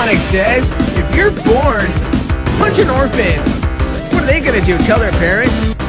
Sonic says if you're born, punch an orphan. What are they gonna do? Tell their parents?